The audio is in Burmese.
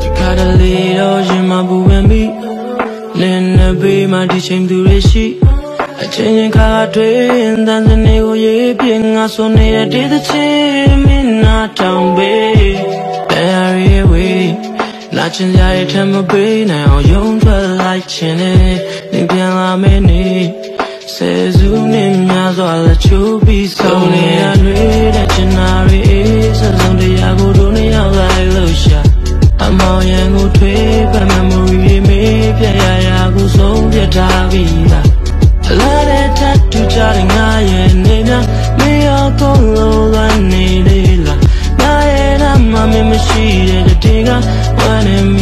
ဒီခါတလေတော့ရင်မပူဝင်ပြီလင်းနေပေးမှဒီချိန်သူတွေရှိအချင်းချင်းခါတွေ့ရင်တန်စနေကိုရေးပြငါဆိုနေတဲ့ဒီသချင်းမင်းနာတောင်ပေးတရားရီဝေးလာချင်ကြရဲ့ထမပေးနိုင်အောင်ယုံထွက်လိုက်ချင်တယ်နေပြန်လာမယ်နေဆယ်စုနှစ်များစွာလက်ချိုးပြီးဆုံးနေရတွေတဲ့ချင်နာ မောင်ရန်ကိုထွေးပတ် memory တွေမေးပြရရာကိုဆုံးပြထားပြီးသားအလားတဲ့တတ်တူကြတဲ့ငါရဲ့နေများမရောကုန်လို့လွမ်းနေလေလားငါရဲ့နာမမမရှိတဲ့တေကဝမ်းနေမိတာ